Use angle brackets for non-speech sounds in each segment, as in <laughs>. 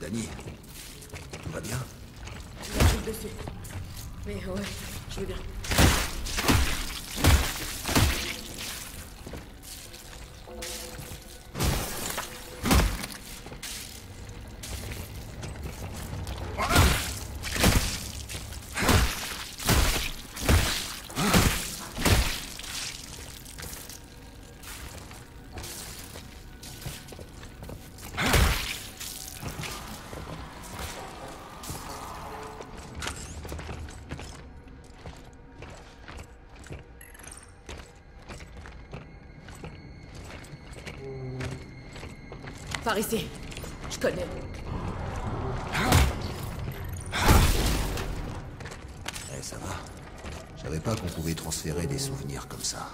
Danny, tout va bien? La tête dessus. Mais ouais, je vais bien. Ici. Je connais. Eh, ça va. Je savais pas qu'on pouvait transférer des souvenirs comme ça.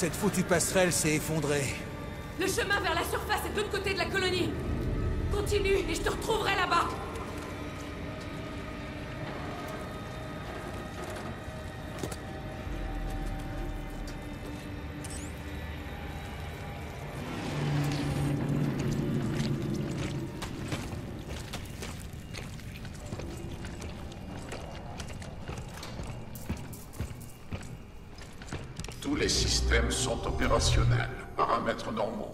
Cette foutue passerelle s'est effondrée. Le chemin vers la surface est de l'autre côté de la colonie. Continue et je te retrouverai là-bas. Sont opérationnels. Paramètres normaux.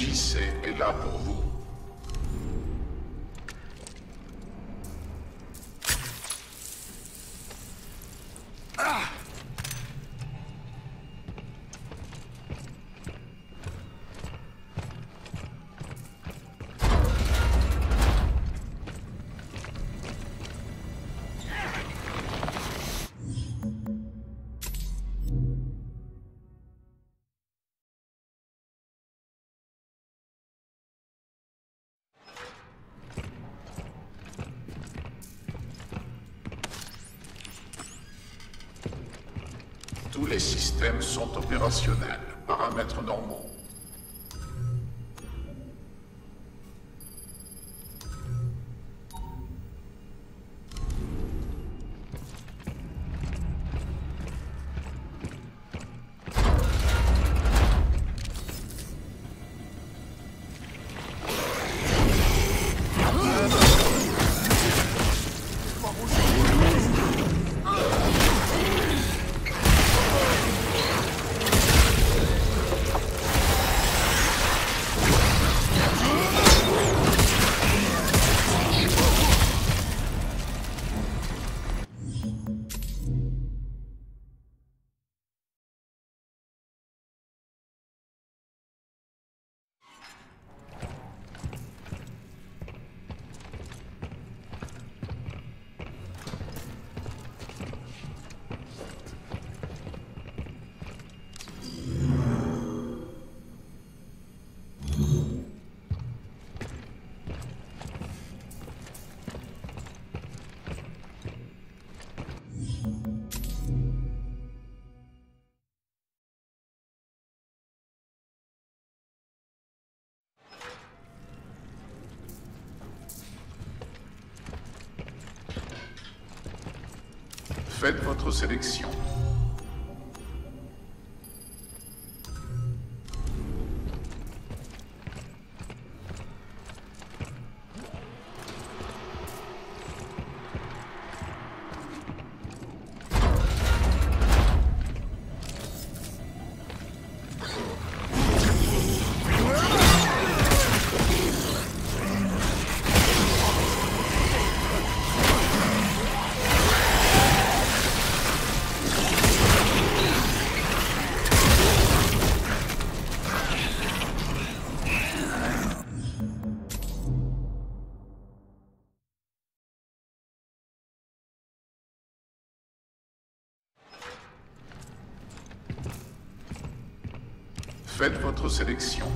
L'UJC est là systèmes sont opérationnels. Paramètres normaux. Votre sélection. Votre sélection.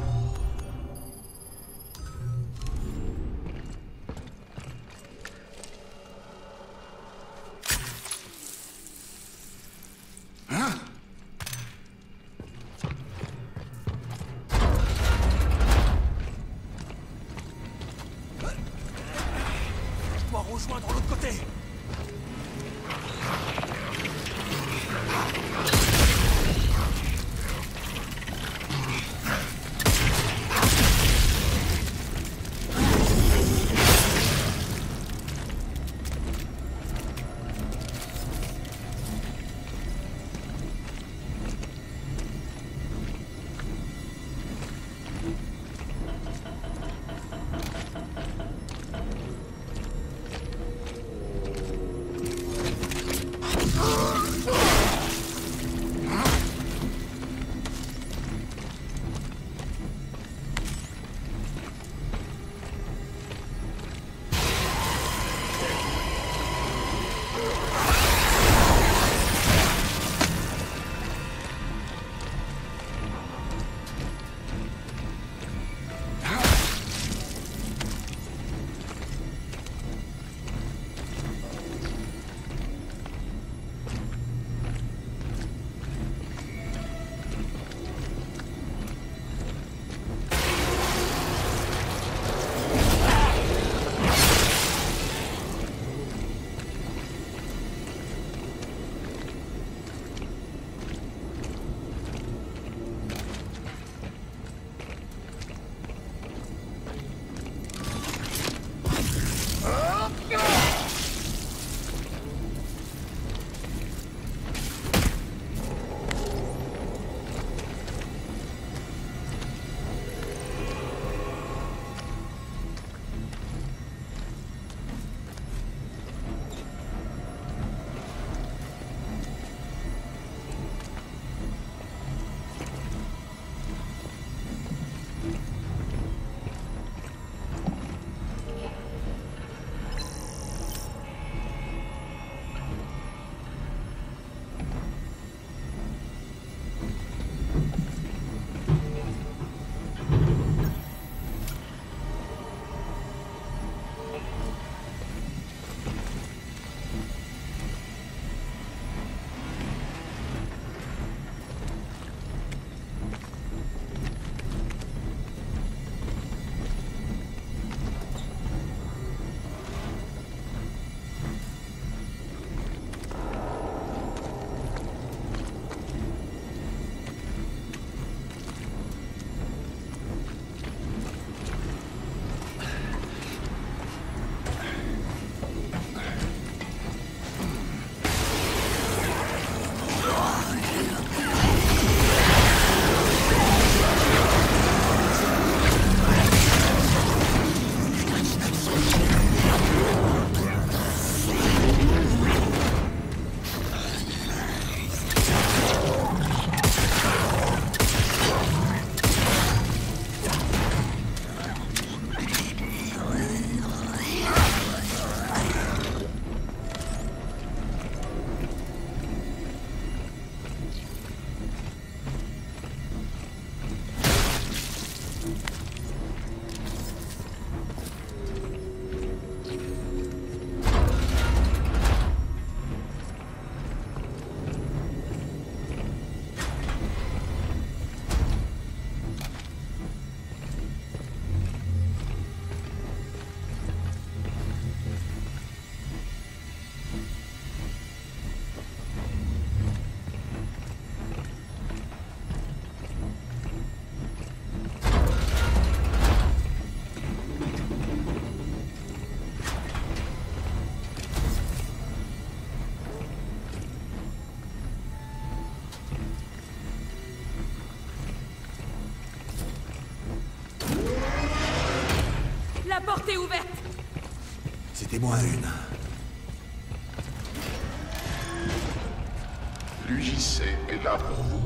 L'UJC est là pour vous?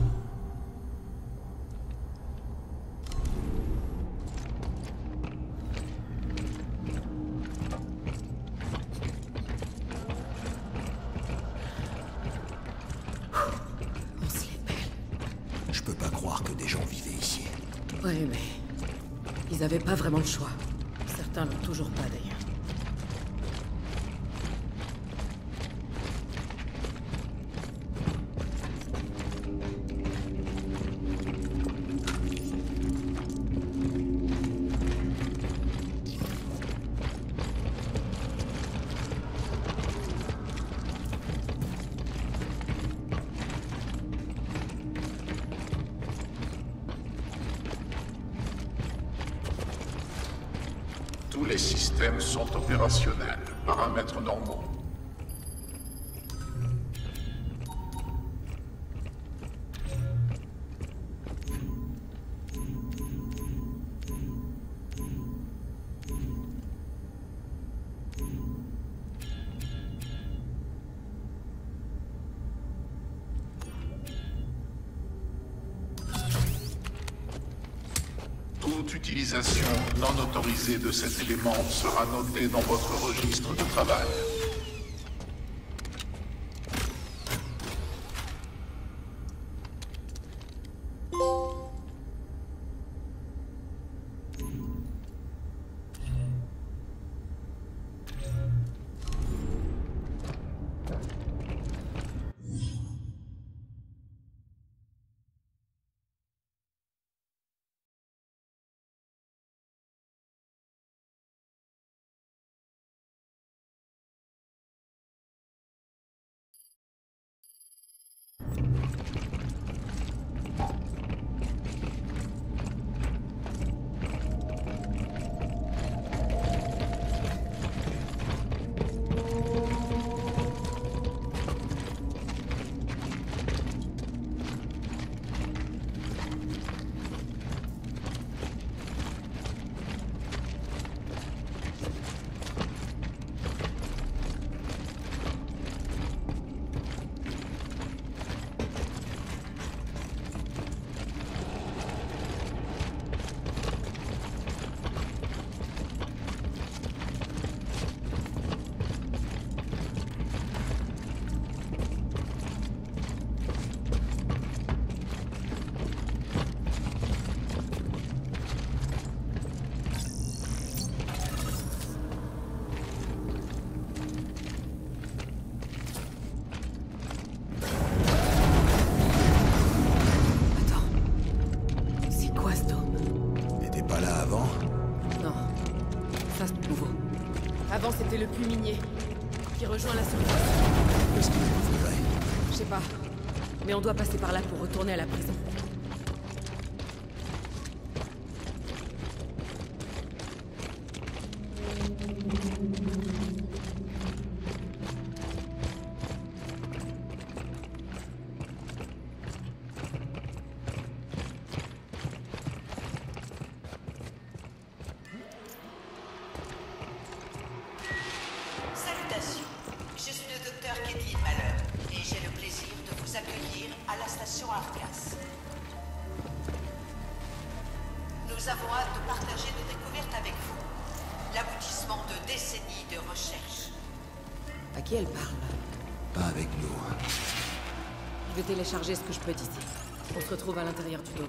Je peux pas croire que des gens vivaient ici. Oui mais... Ils n'avaient pas vraiment le choix. Certains n'ont toujours pas d'ailleurs. cet élément sera noté dans votre registre de travail. мини destination Arcas. Nous avons hâte de partager nos découvertes avec vous. L'aboutissement de décennies de recherche. À qui elle parle? Pas avec nous. Je vais télécharger ce que je peux d'ici. On se retrouve à l'intérieur du dôme.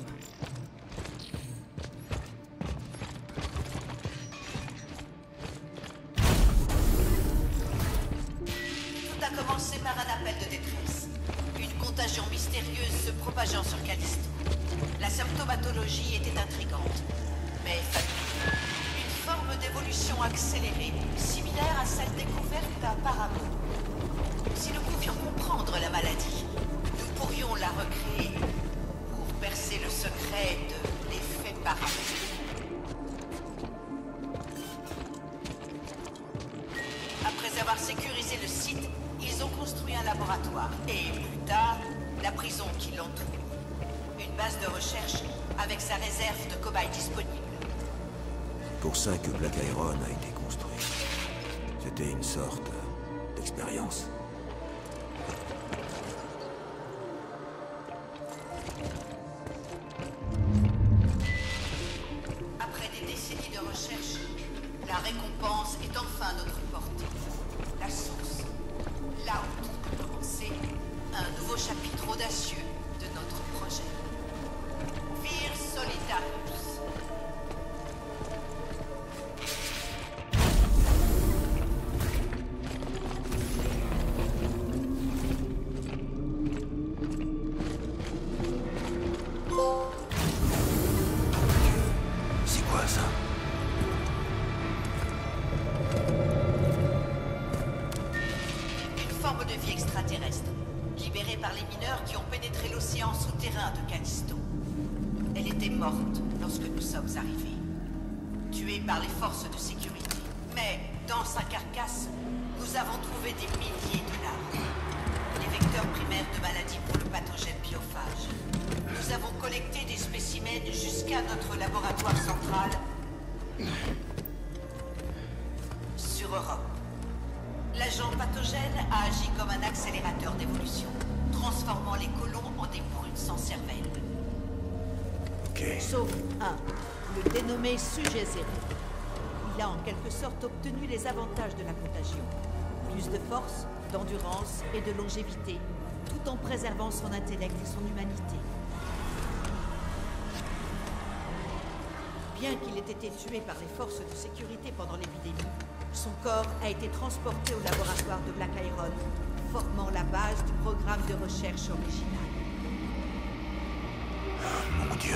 sorte obtenu les avantages de la contagion. Plus de force, d'endurance et de longévité, tout en préservant son intellect et son humanité. Bien qu'il ait été tué par les forces de sécurité pendant l'épidémie, son corps a été transporté au laboratoire de Black Iron, formant la base du programme de recherche original. Oh mon Dieu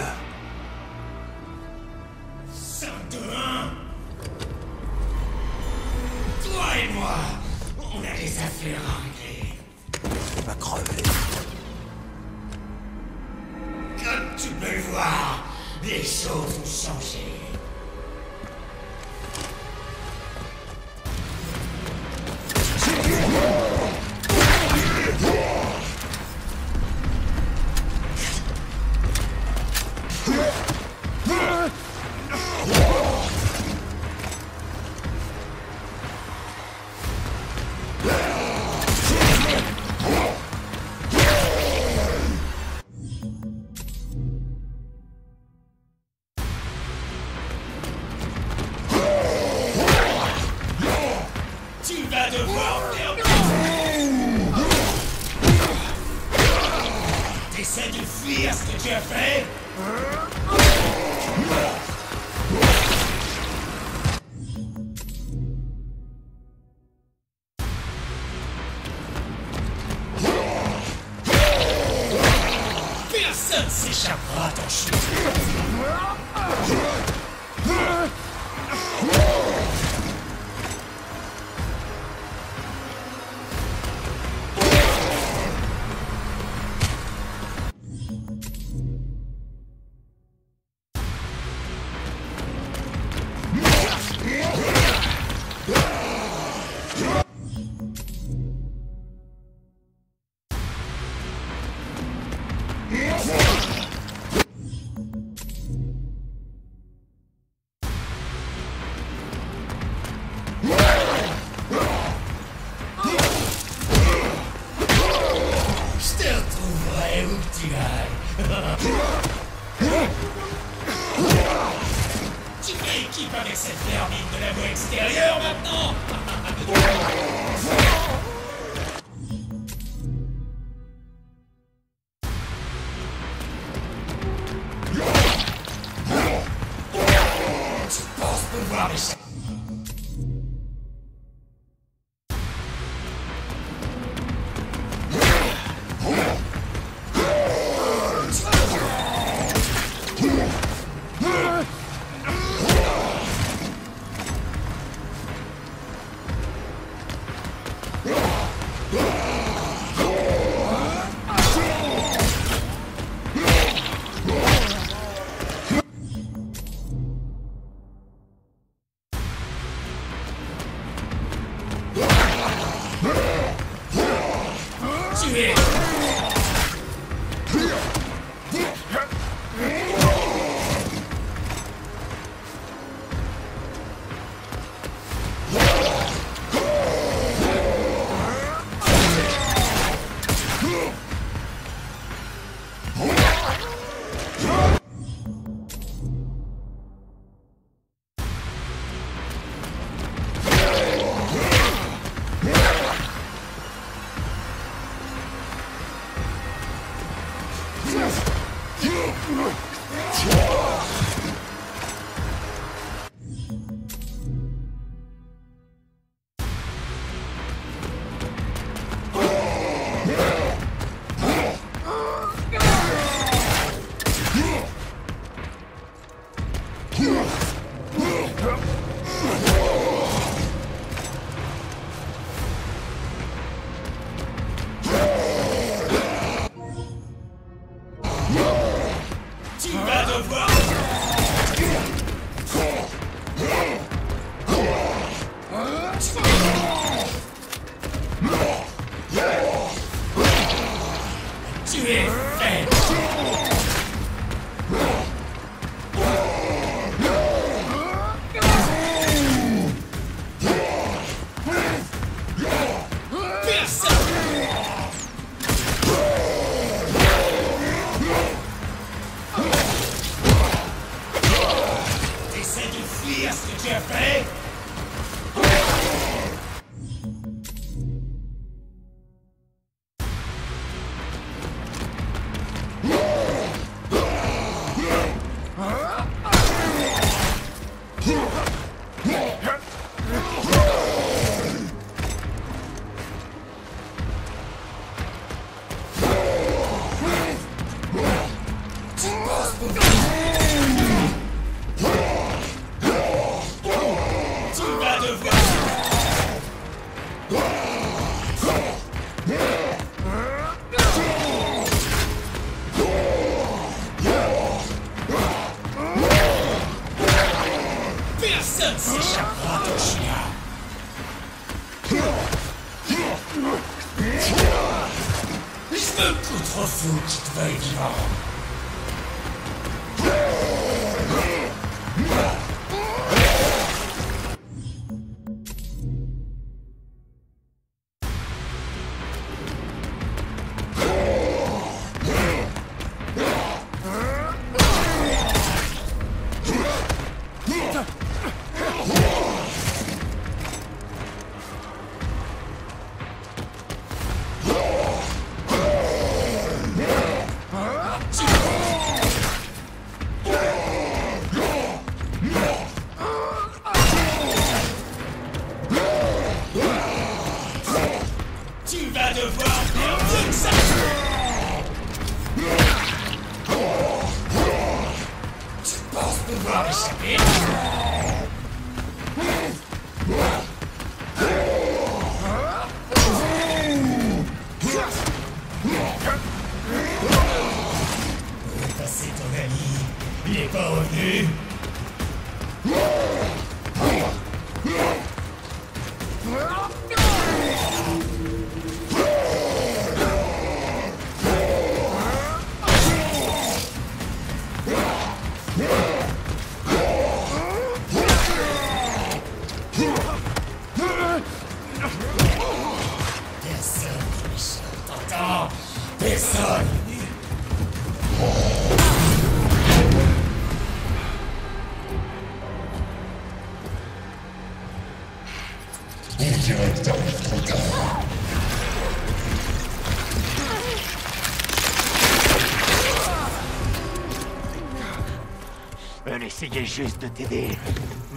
Elle essayait juste de t'aider.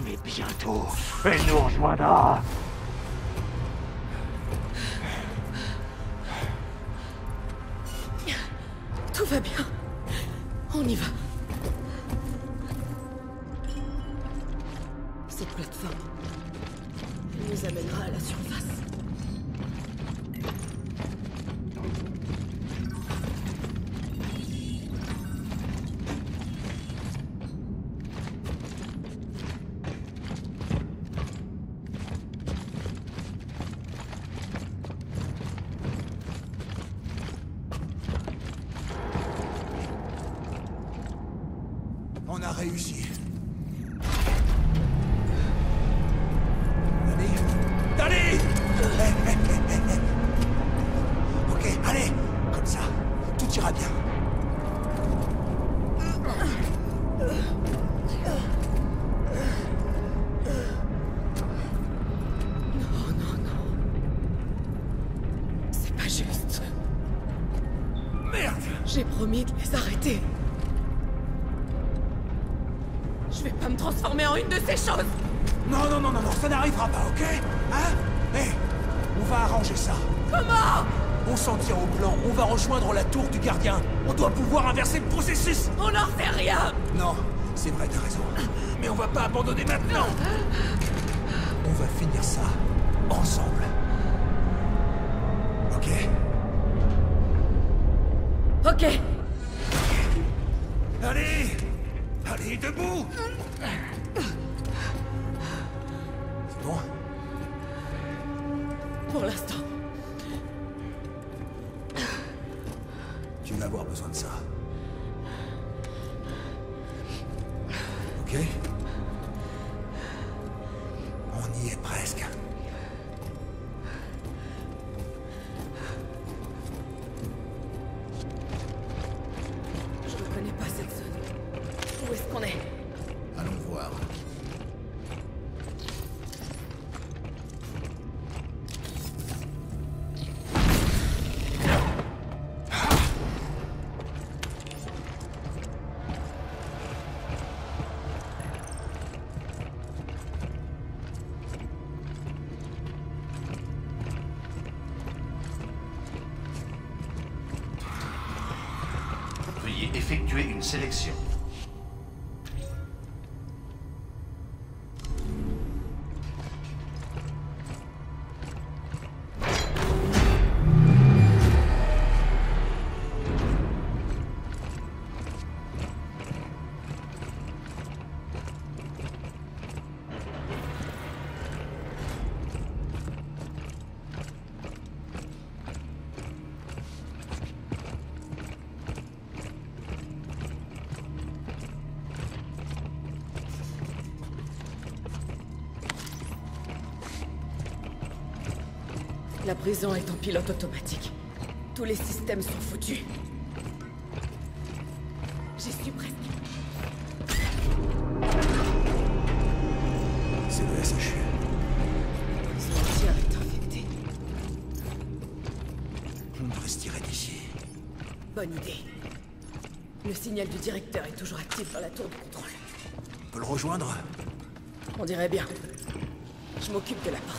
Mais bientôt, elle nous rejoindra. Doit pouvoir inverser le processus On n'en fait rien Non, c'est vrai, t'as raison. Mais on va pas abandonner maintenant <laughs> On va finir ça ensemble. La prison est en pilote automatique. Tous les systèmes sont foutus. J'y suis presque. C'est le SHU. Son entière est infecté. On devrait se tirer d'ici. Bonne idée. Le signal du directeur est toujours actif dans la tour de contrôle. On peut le rejoindre? On dirait bien. Je m'occupe de la porte.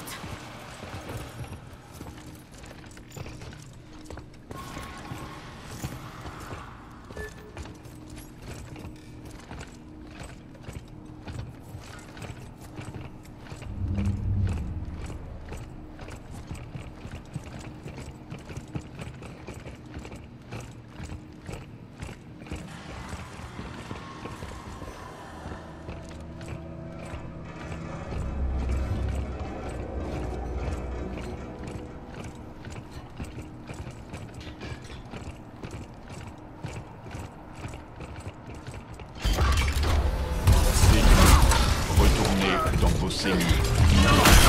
Retournez dans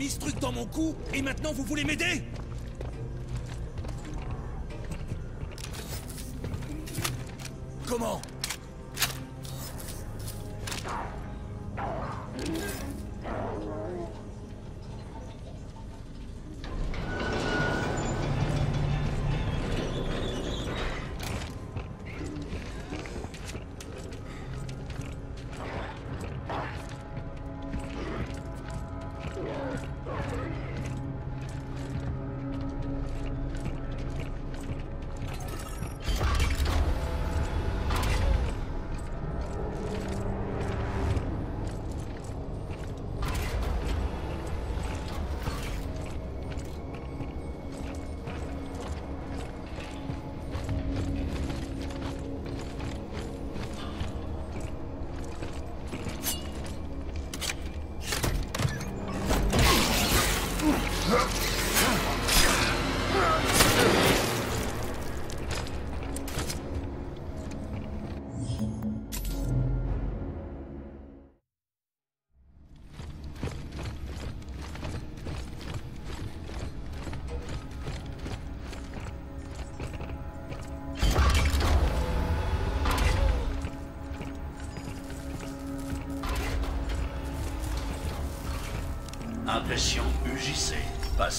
mis ce truc dans mon cou et maintenant vous voulez m'aider?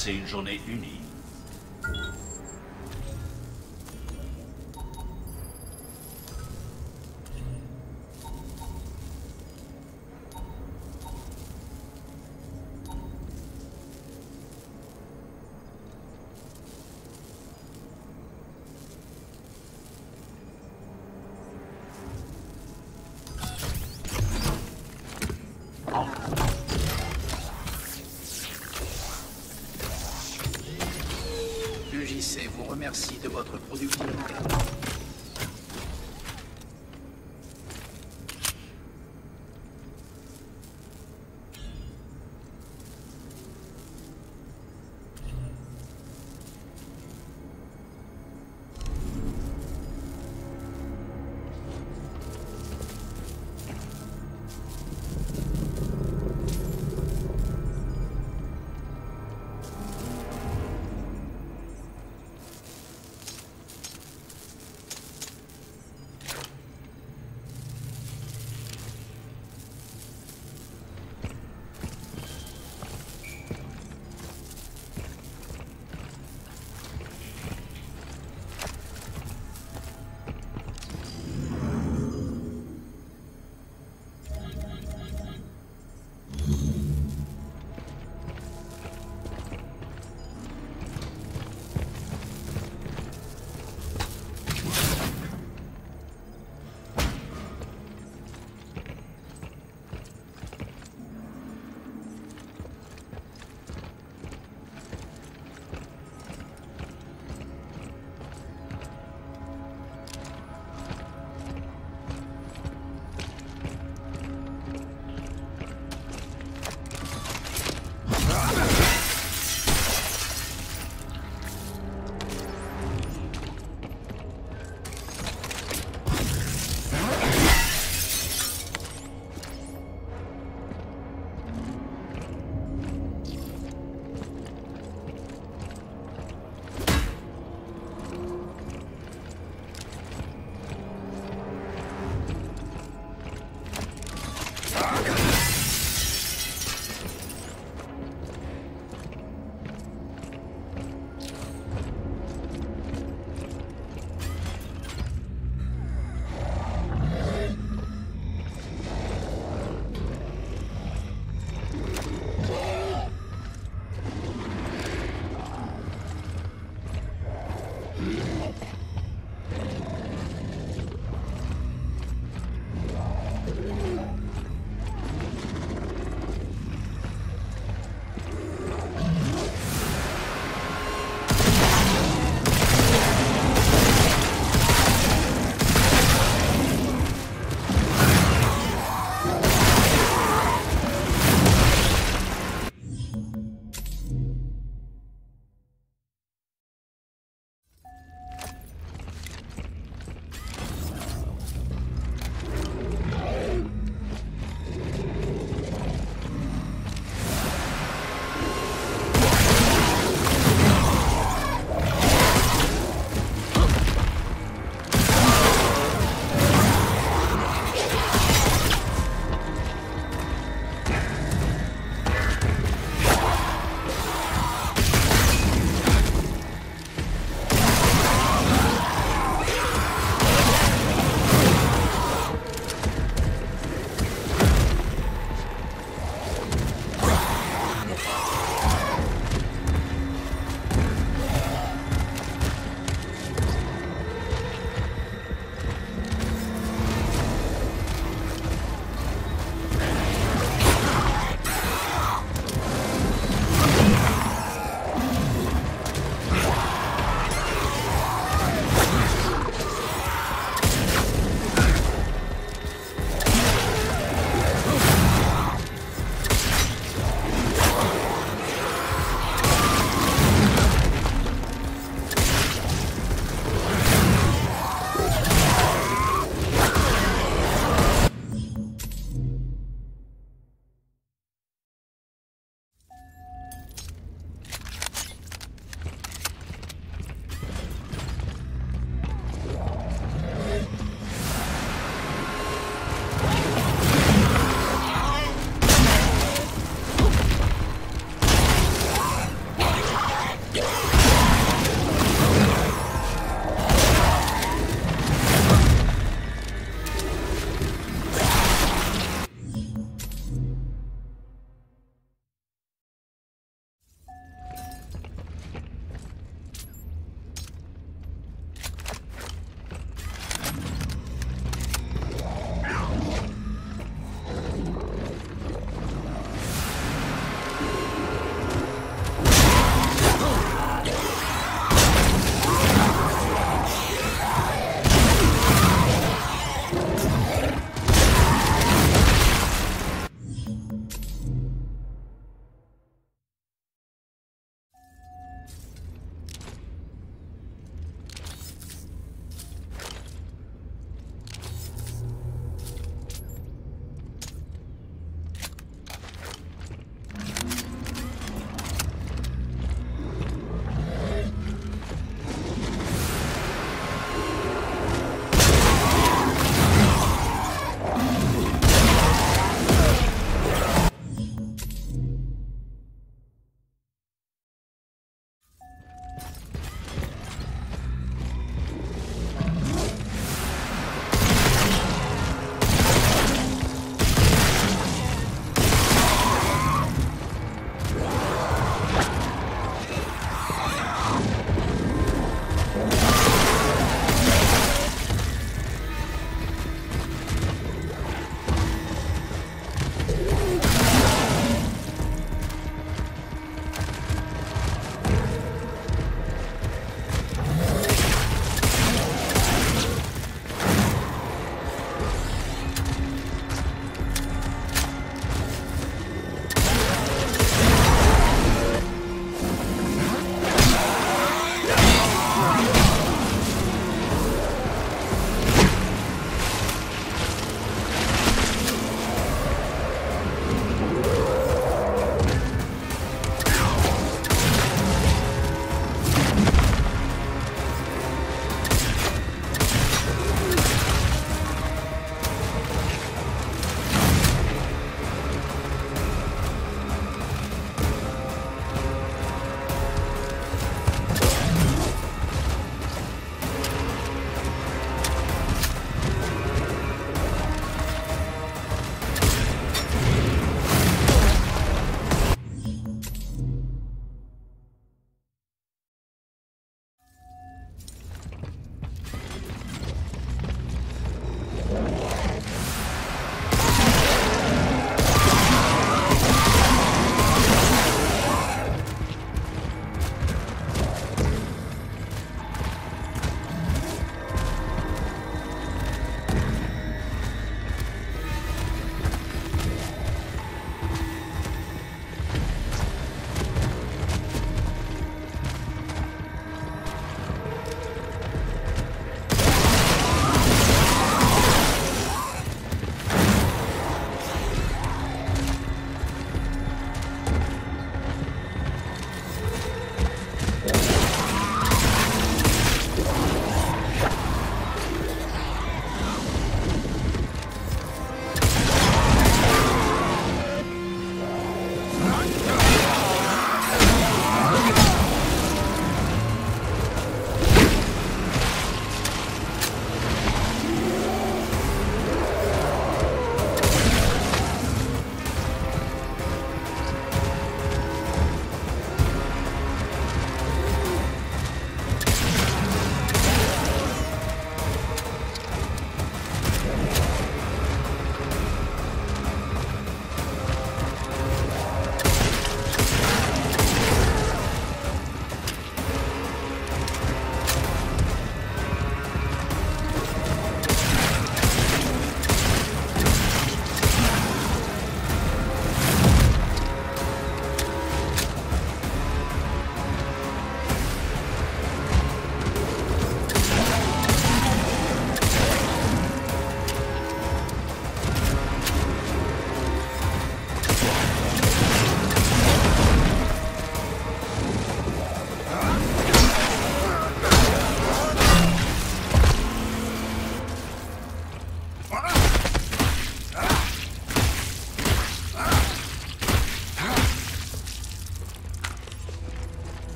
Passez une journée unie.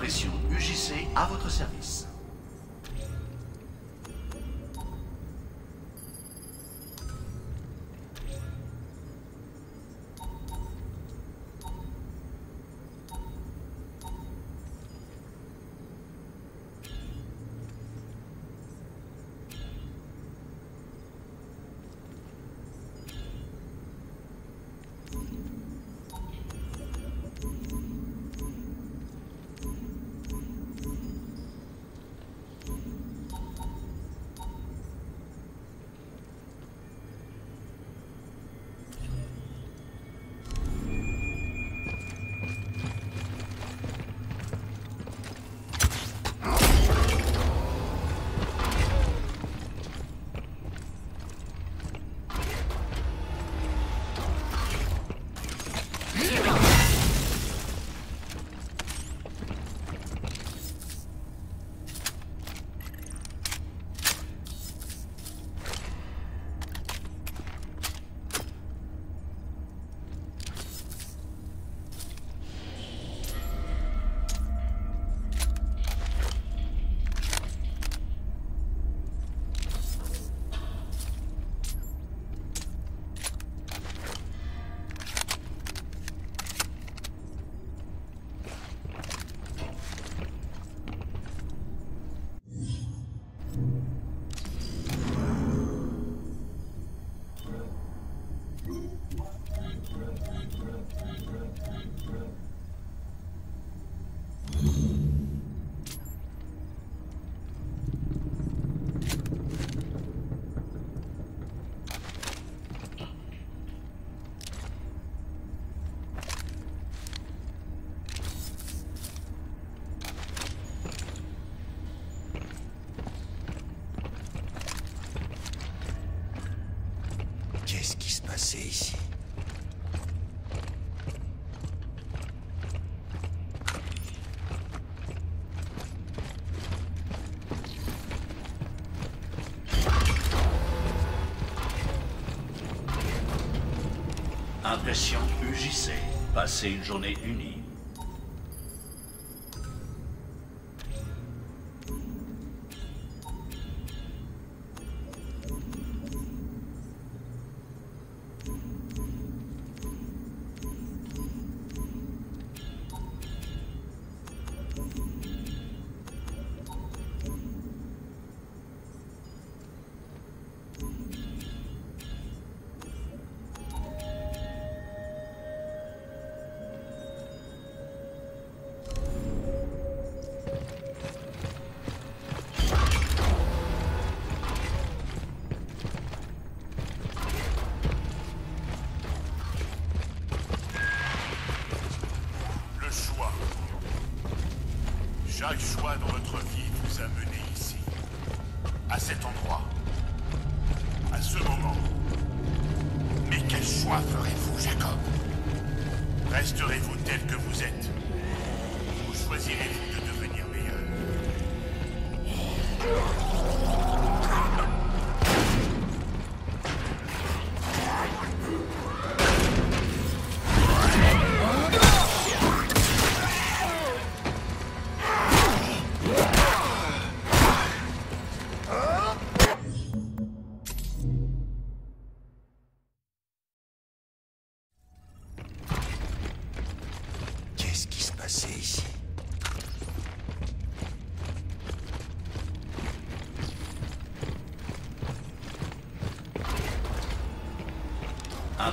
pression. station UJC. Passez une journée unique.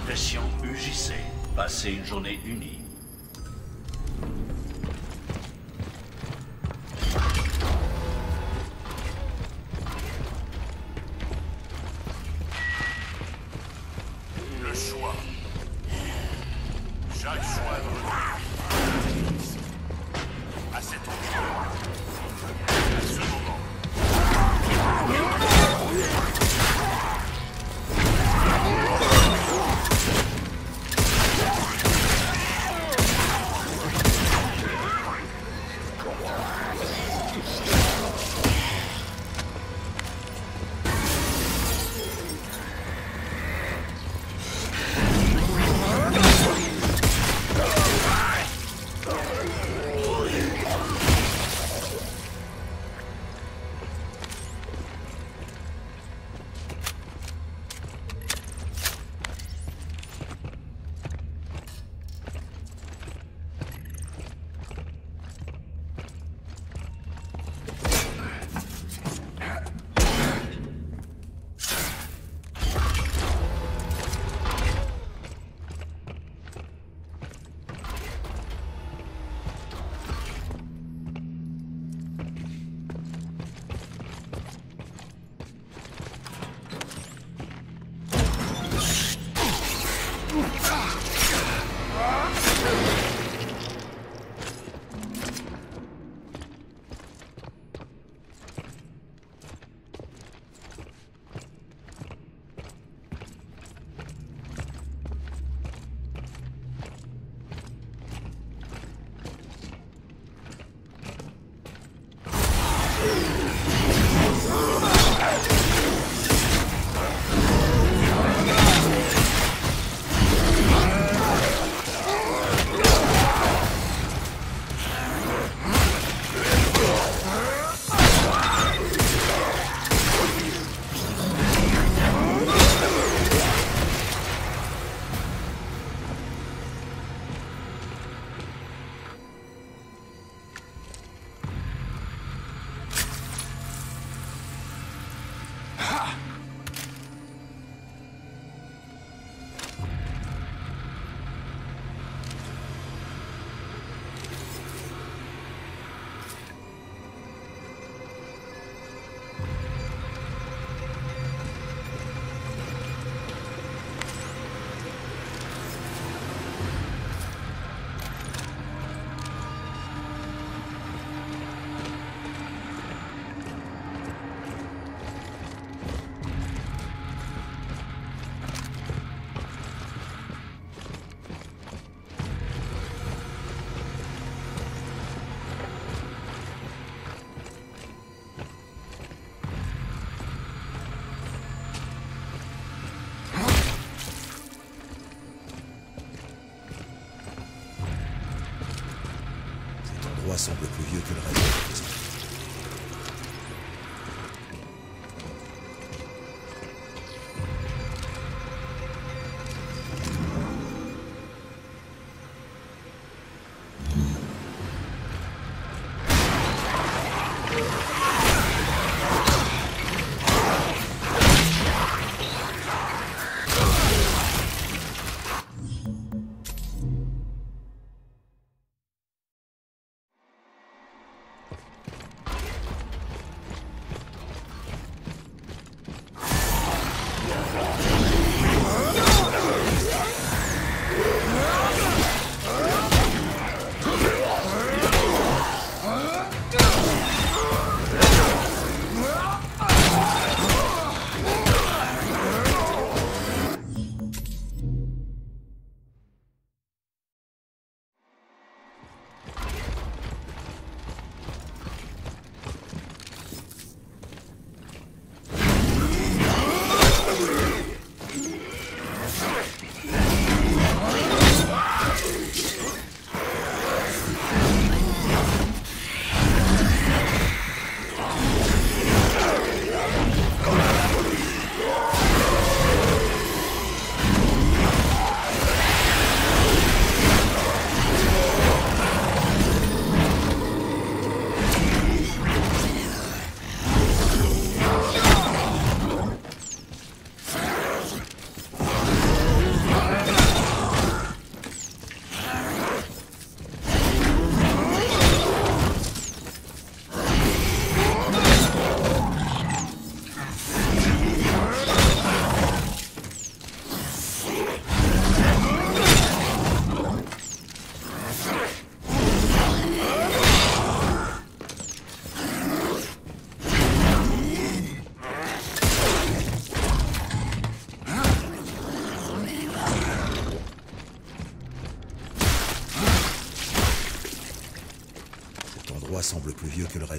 Pression UJC. Passez une journée unie.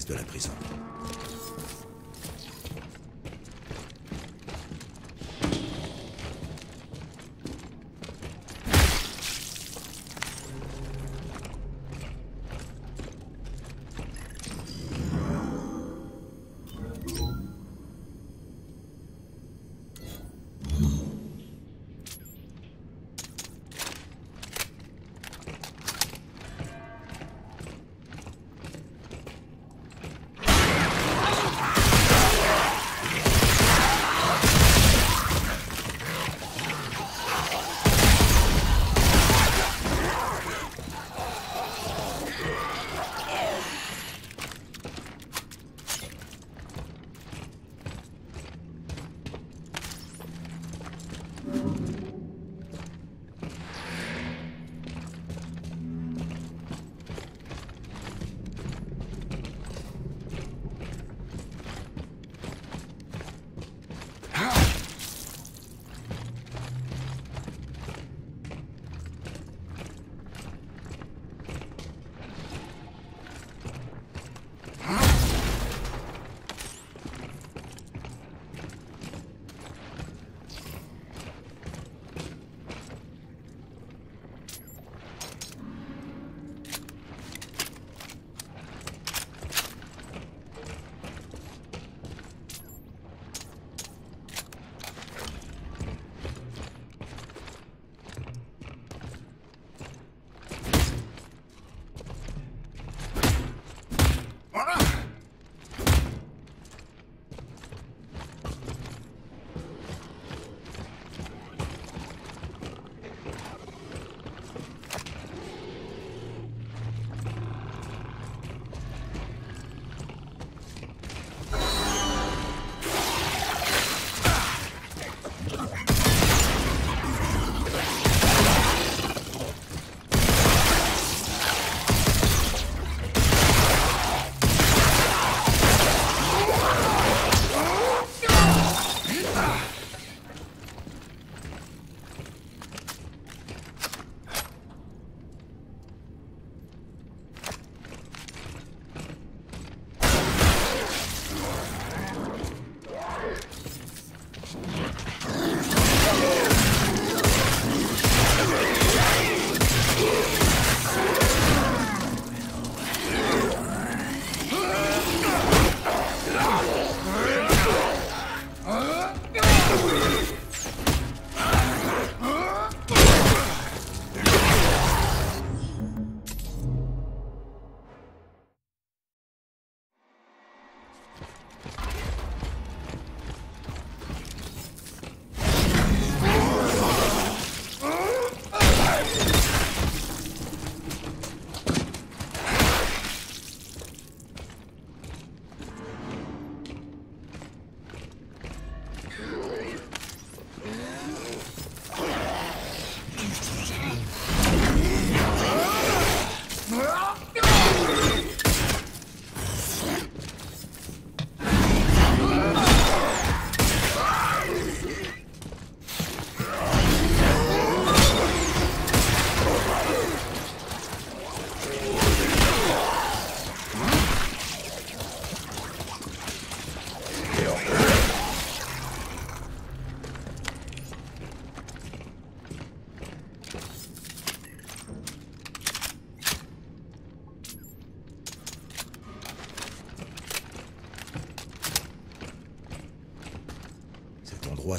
De la prison.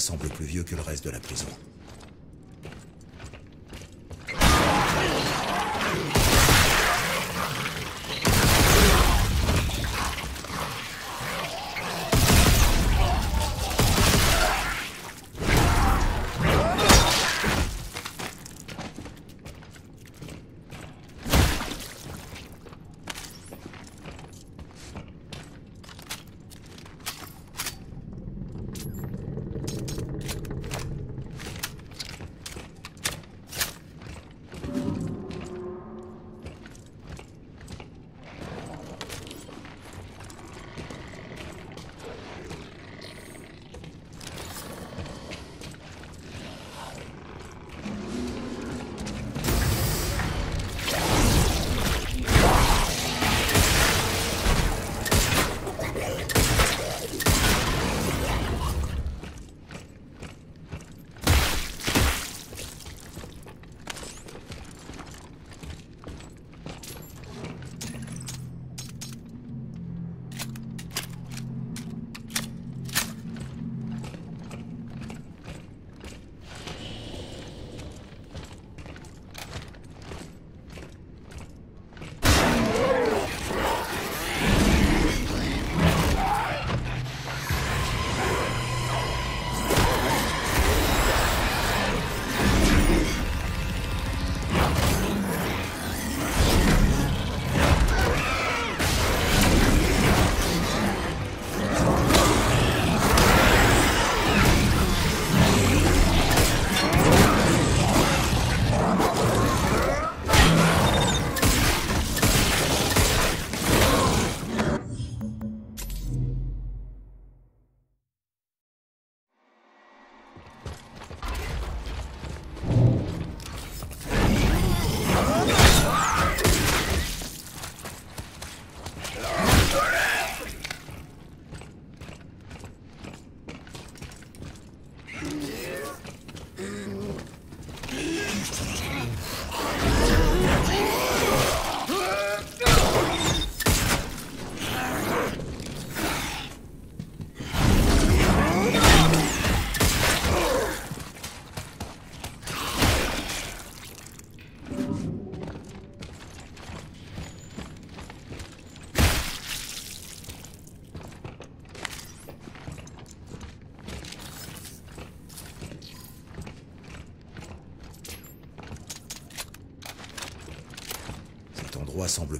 Semble plus vieux que le reste de la prison.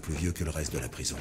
Plus vieux que le reste de la prison.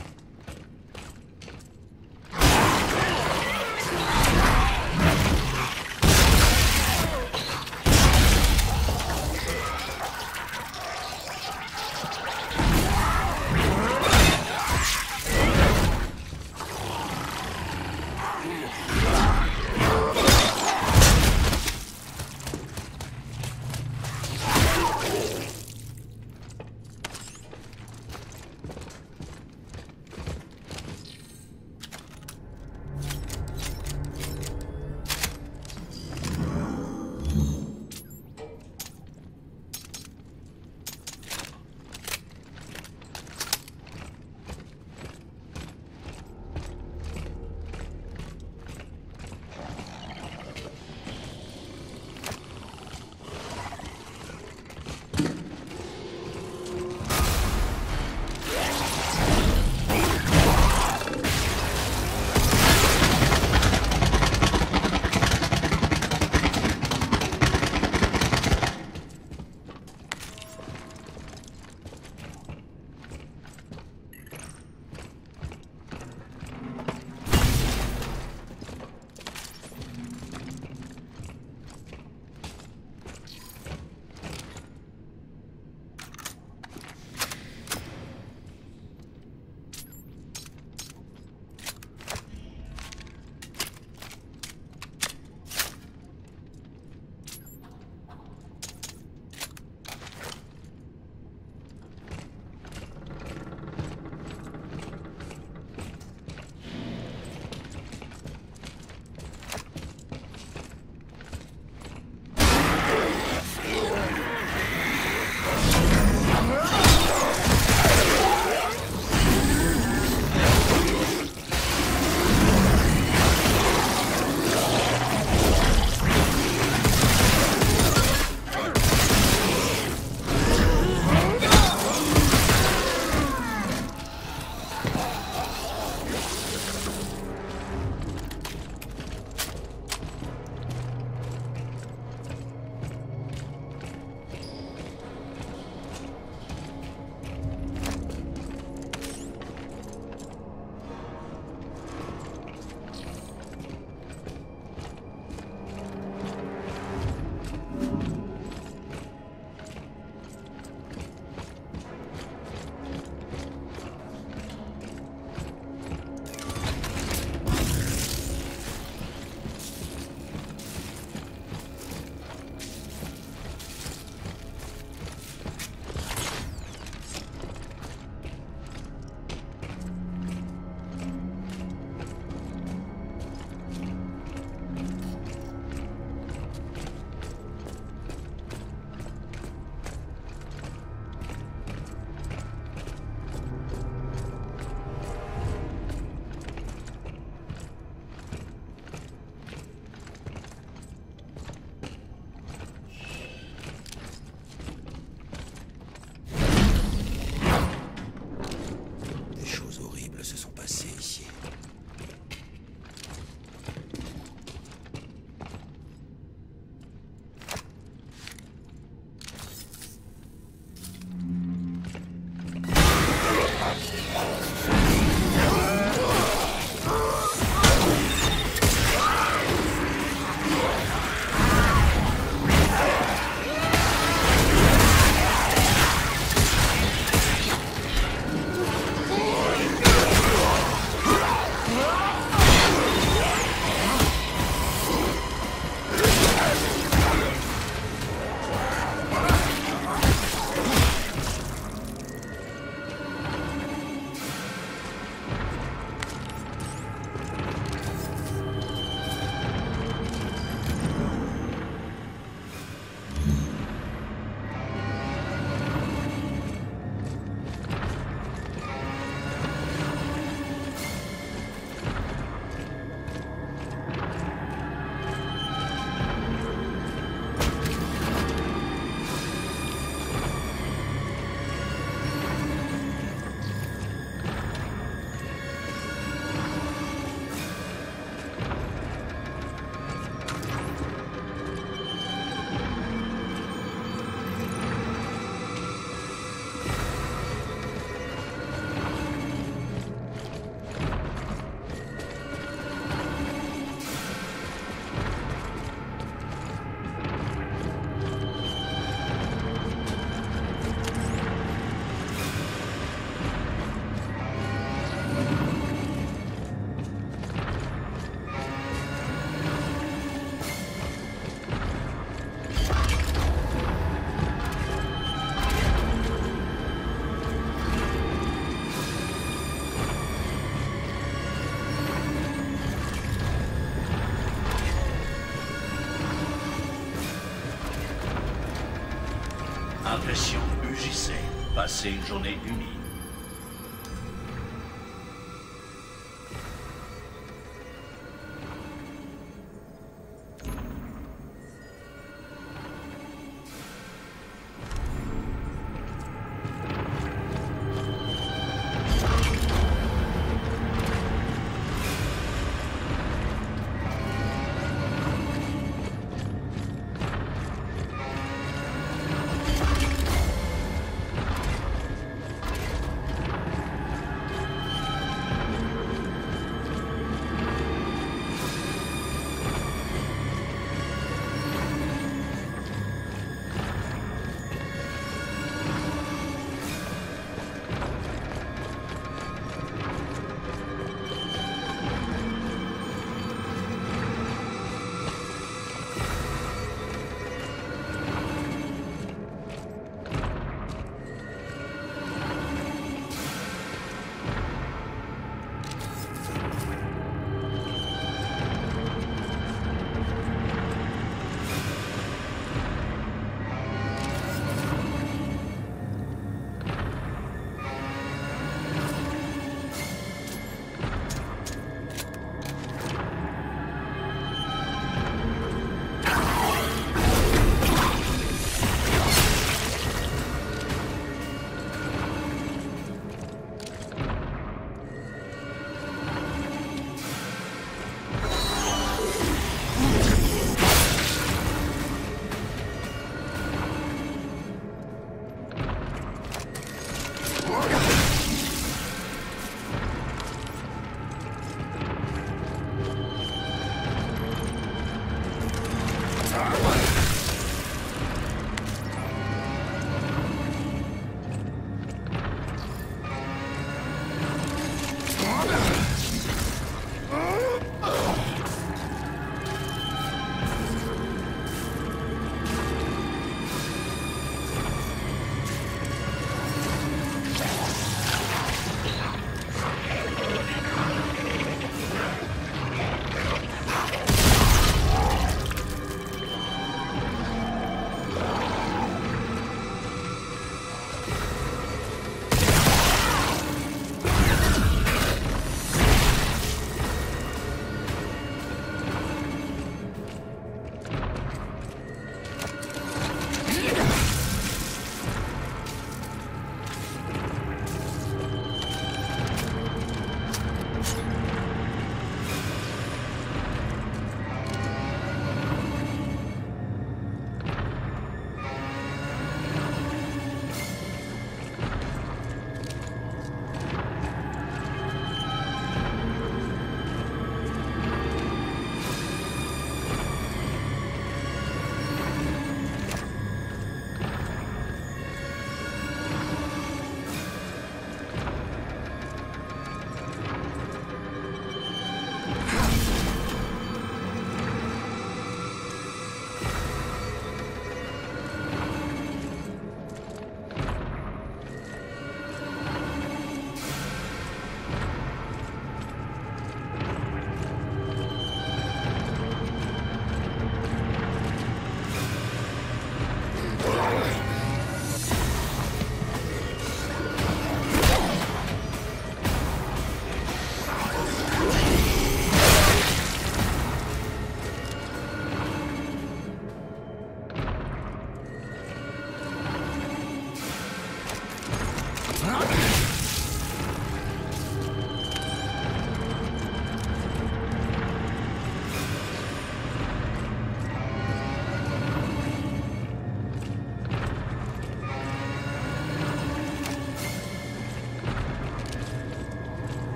Saint-Journée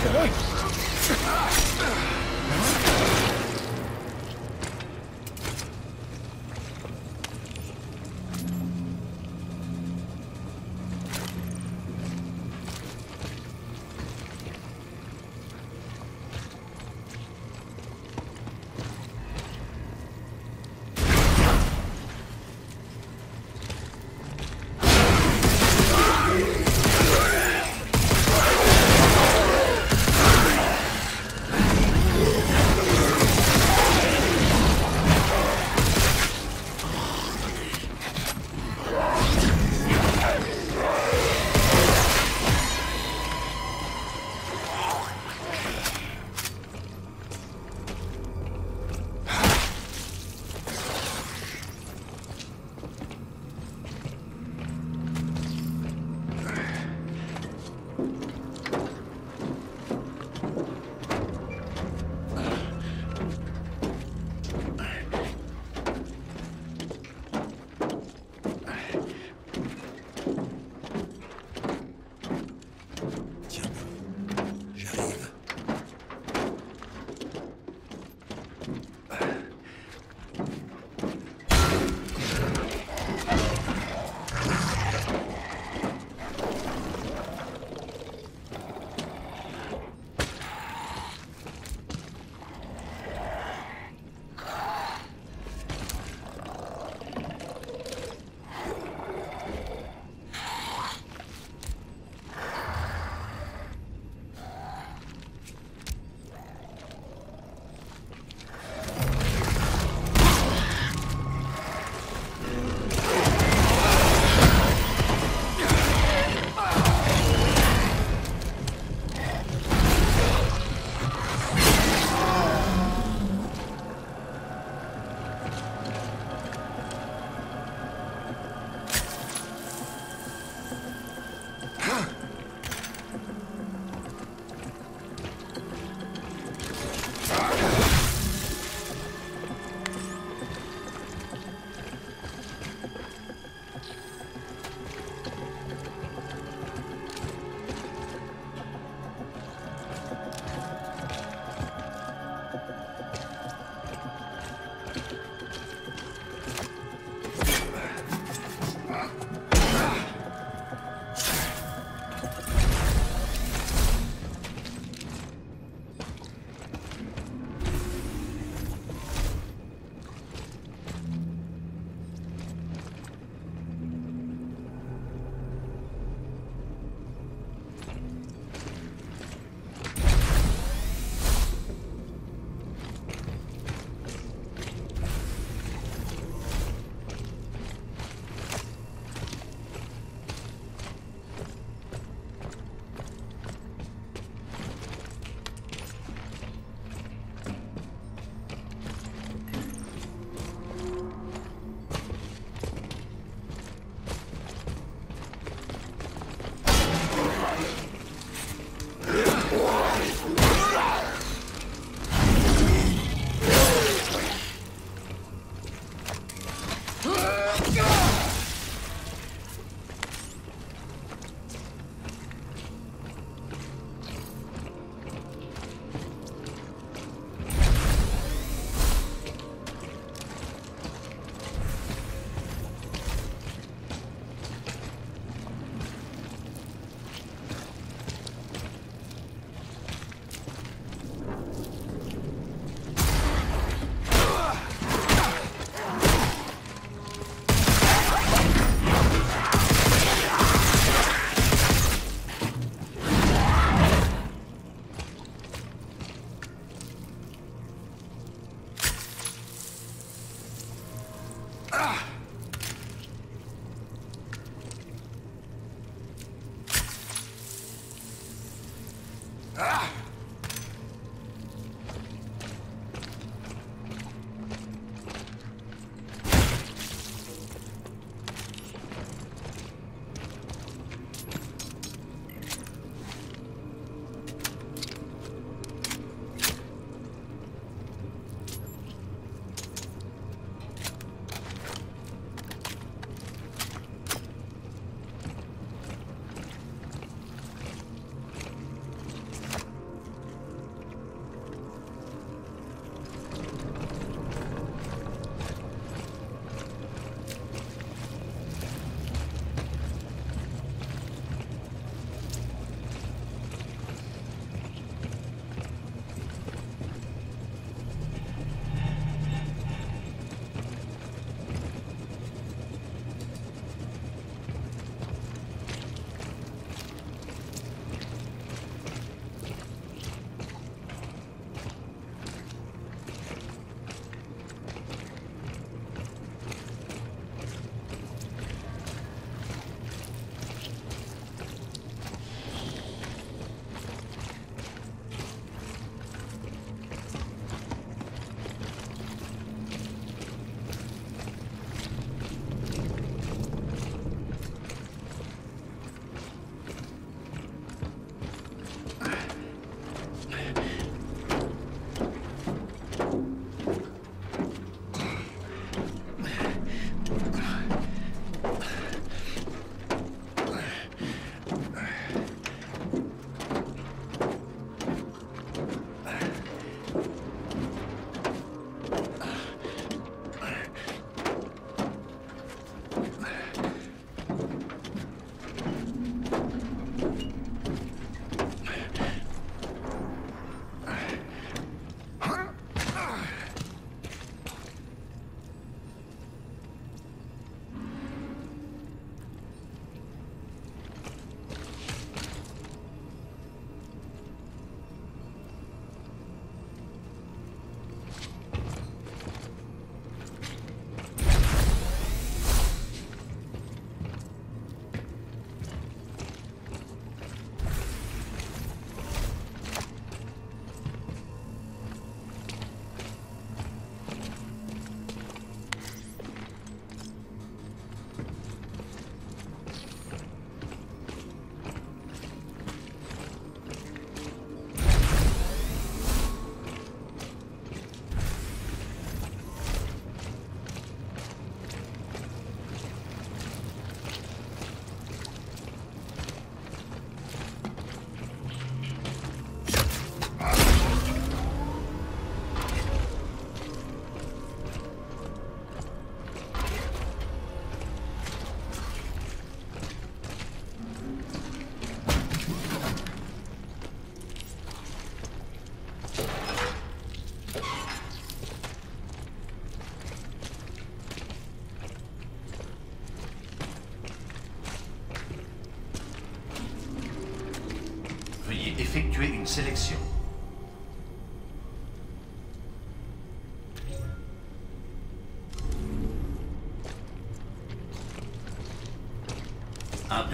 Good.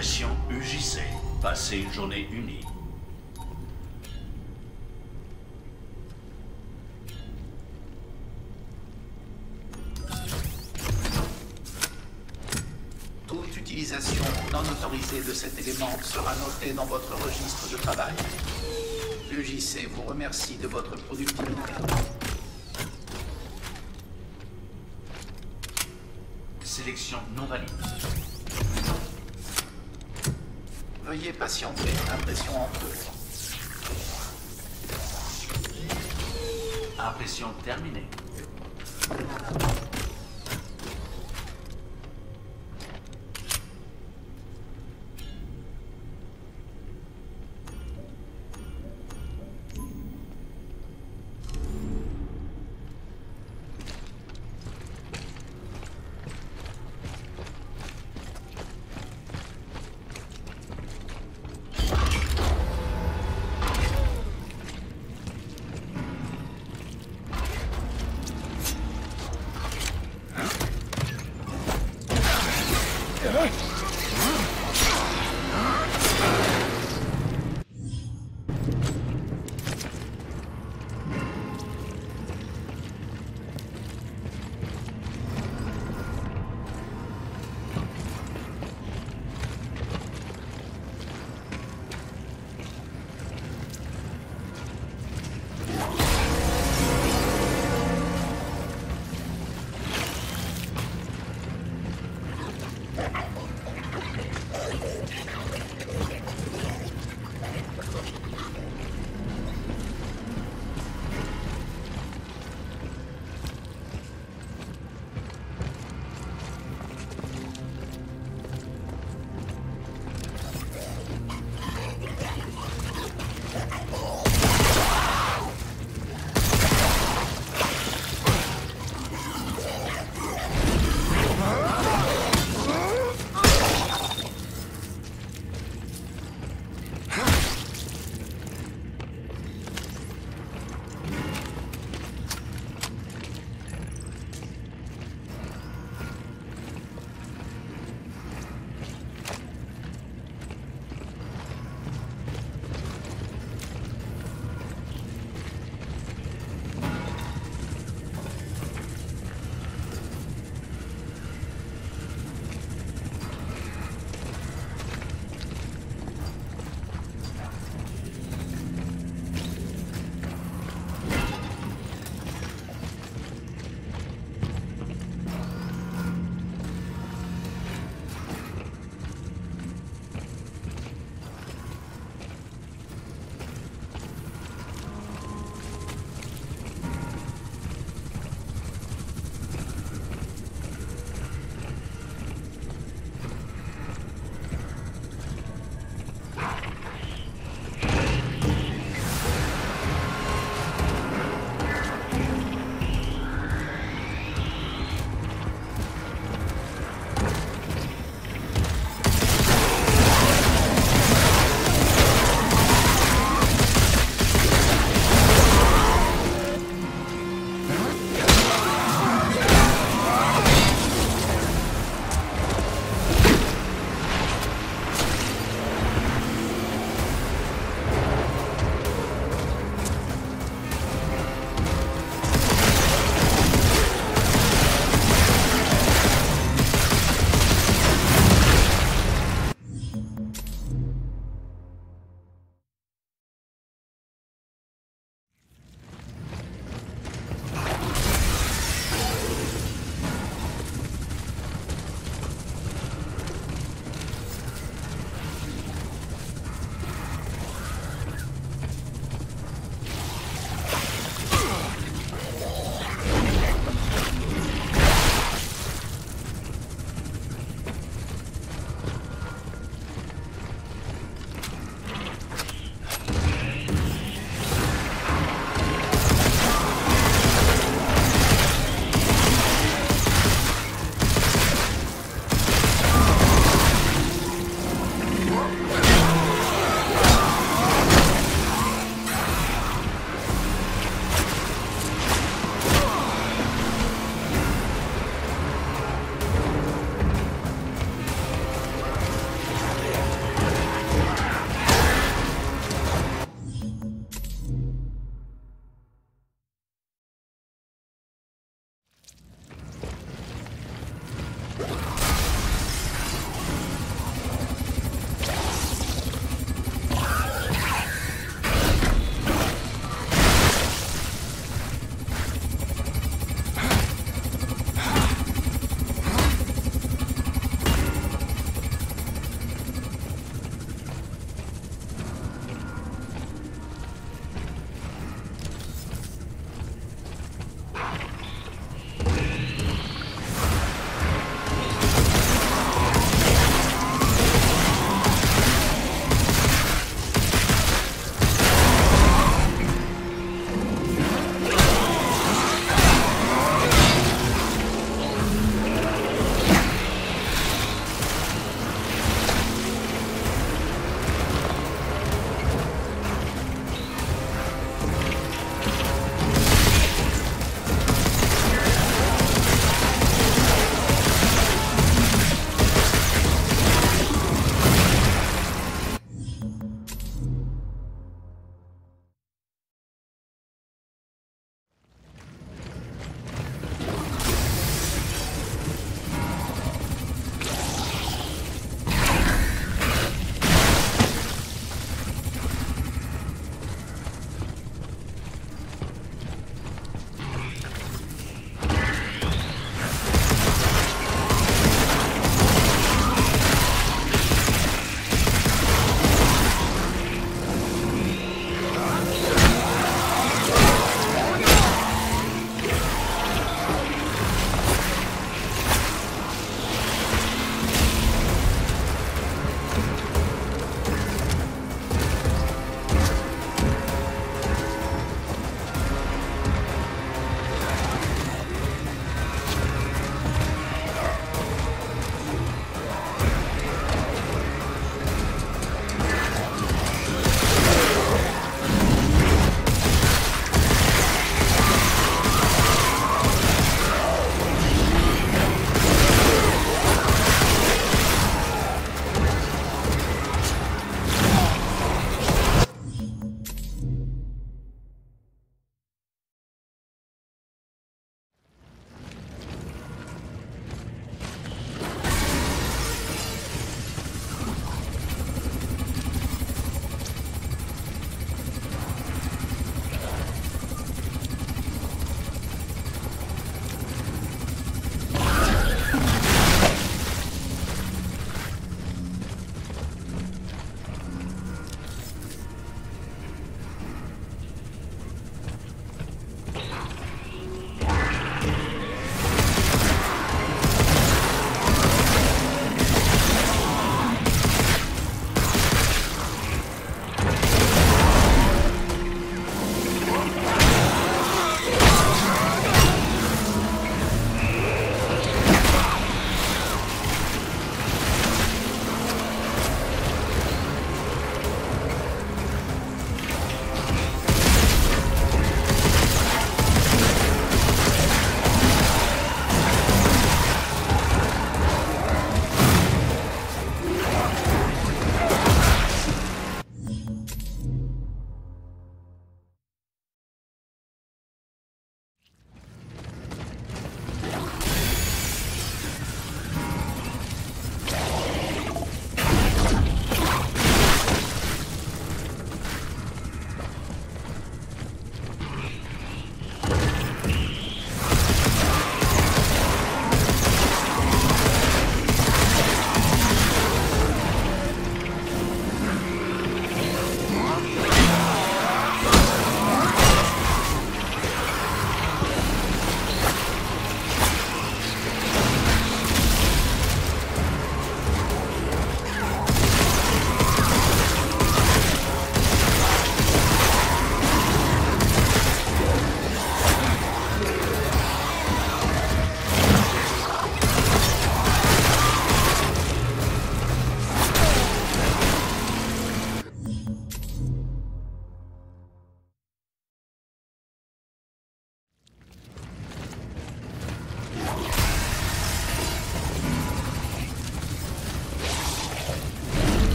UJC. Passer une journée unie. Toute utilisation non autorisée de cet élément sera notée dans votre registre de travail. UJC vous remercie de votre productivité. Sélection non valide. Impression en cours. Impression terminée.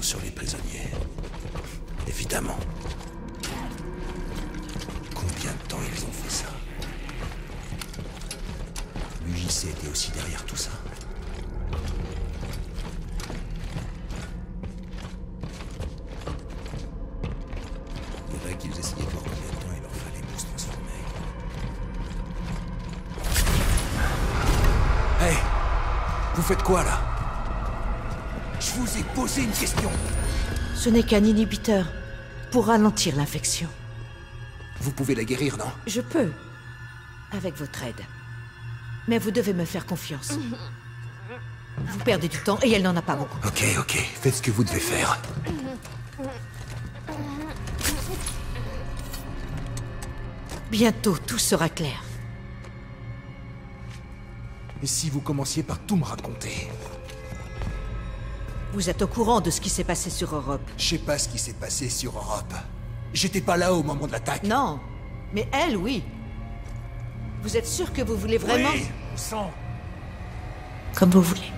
Sur les prisonniers. Évidemment. Combien de temps ils ont fait ça? L'UJC était aussi derrière tout ça. Il faudrait qu'ils essayaient de voir combien de temps il leur fallait pour se transformer. Hé Vous faites quoi là? Posé une question Ce n'est qu'un inhibiteur pour ralentir l'infection. Vous pouvez la guérir, non? Je peux, avec votre aide. Mais vous devez me faire confiance. Vous perdez du temps et elle n'en a pas beaucoup. Ok, ok, faites ce que vous devez faire. Bientôt, tout sera clair. Et si vous commenciez par tout me raconter? Vous êtes au courant de ce qui s'est passé sur Europe Je sais pas ce qui s'est passé sur Europe. J'étais pas là au moment de l'attaque. Non, mais elle, oui. Vous êtes sûr que vous voulez vraiment... Oui, sang. Comme vous voulez.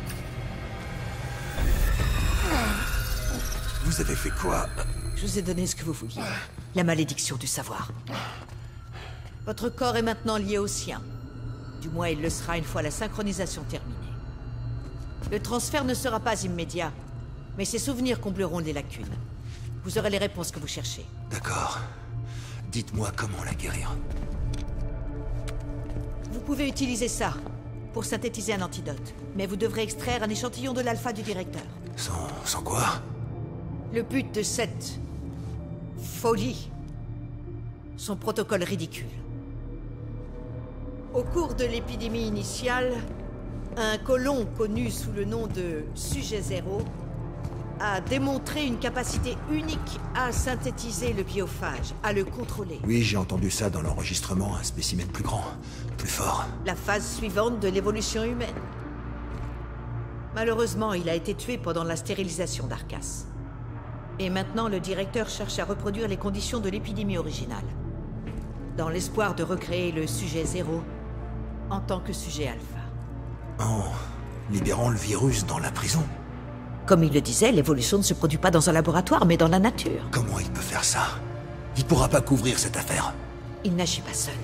Vous avez fait quoi? Je vous ai donné ce que vous vouliez. La malédiction du savoir. Votre corps est maintenant lié au sien. Du moins, il le sera une fois la synchronisation terminée. Le transfert ne sera pas immédiat, mais ces souvenirs combleront les lacunes. Vous aurez les réponses que vous cherchez. D'accord. Dites-moi comment la guérir. Vous pouvez utiliser ça pour synthétiser un antidote, mais vous devrez extraire un échantillon de l'alpha du directeur. Sans, sans quoi? Le but de cette folie, son protocole ridicule. Au cours de l'épidémie initiale, un colon connu sous le nom de Sujet Zéro a démontré une capacité unique à synthétiser le biophage, à le contrôler. Oui, j'ai entendu ça dans l'enregistrement, un spécimen plus grand, plus fort. La phase suivante de l'évolution humaine. Malheureusement, il a été tué pendant la stérilisation d'Arcas. Et maintenant, le directeur cherche à reproduire les conditions de l'épidémie originale. Dans l'espoir de recréer le sujet zéro en tant que sujet alpha. En libérant le virus dans la prison Comme il le disait, l'évolution ne se produit pas dans un laboratoire, mais dans la nature. Comment il peut faire ça? Il pourra pas couvrir cette affaire. Il n'agit pas seul.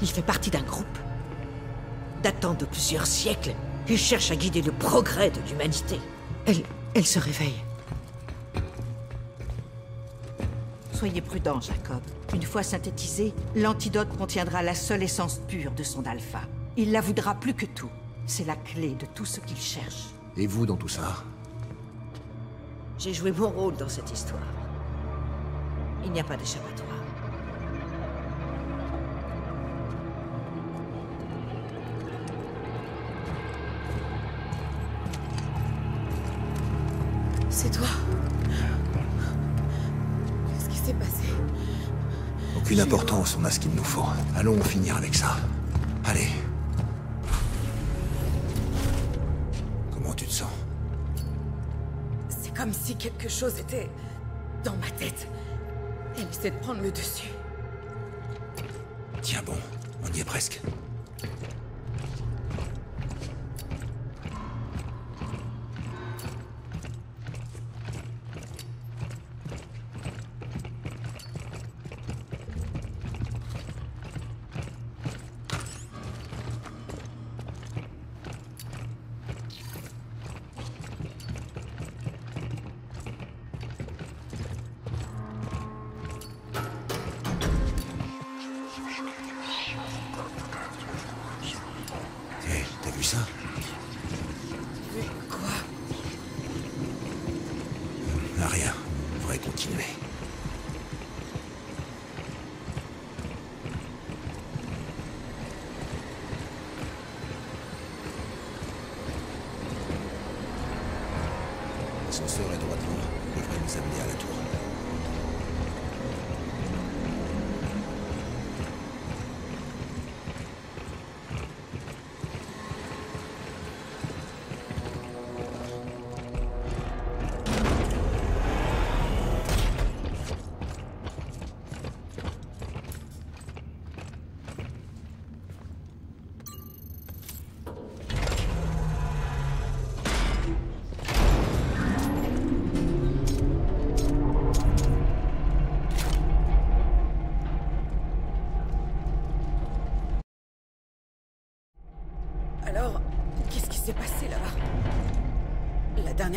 Il fait partie d'un groupe. Datant de plusieurs siècles, il cherche à guider le progrès de l'humanité. Elle... elle se réveille. Soyez prudent, Jacob. Une fois synthétisé, l'antidote contiendra la seule essence pure de son alpha. Il la voudra plus que tout. C'est la clé de tout ce qu'il cherche. Et vous dans tout ça J'ai joué mon rôle dans cette histoire. Il n'y a pas d'échappatoire. C'est toi. Qu'est-ce qui s'est passé? Aucune importance, on a ce qu'il nous faut. Allons finir avec ça. Quelque chose était dans ma tête. Elle essaie de prendre le dessus. Tiens bon, on y est presque.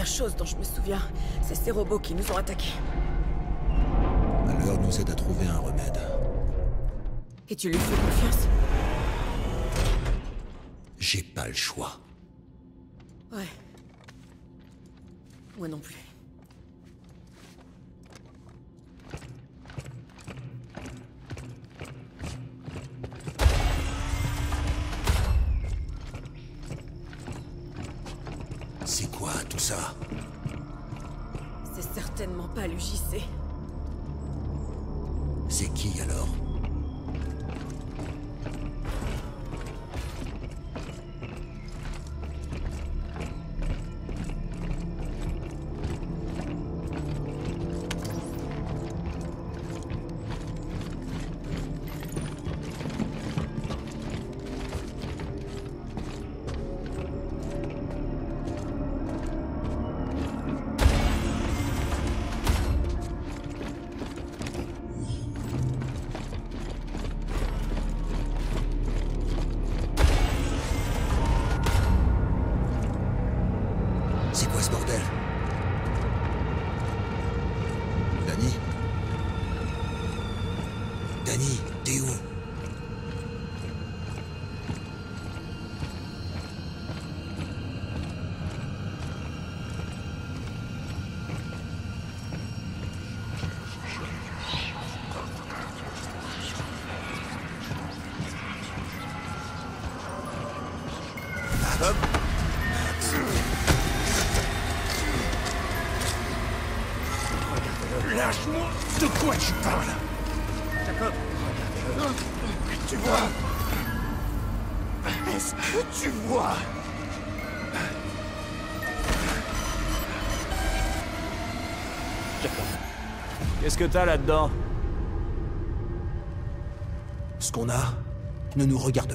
Chose dont je me souviens, c'est ces robots qui nous ont attaqués. Alors nous aide à trouver un remède. Et tu lui fais confiance? J'ai pas le choix. Que t'as là-dedans? Ce qu'on a ne nous regarde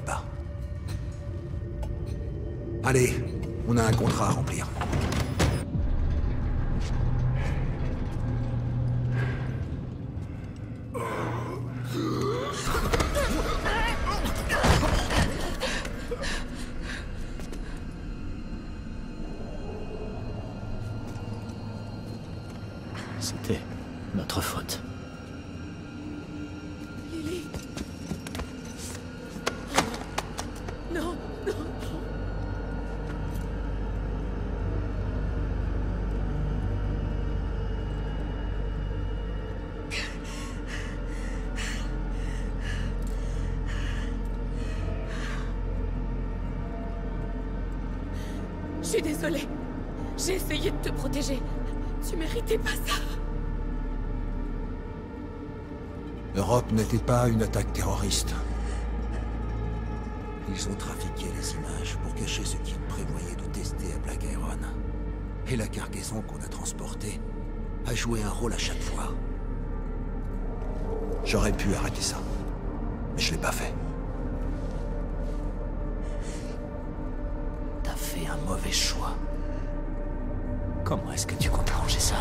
n'était pas une attaque terroriste. Ils ont trafiqué les images pour cacher ce qu'ils prévoyaient de tester à Black Iron. Et la cargaison qu'on a transportée a joué un rôle à chaque fois. J'aurais pu arrêter ça. Mais je l'ai pas fait. T'as fait un mauvais choix. Comment est-ce que tu comptes arranger ça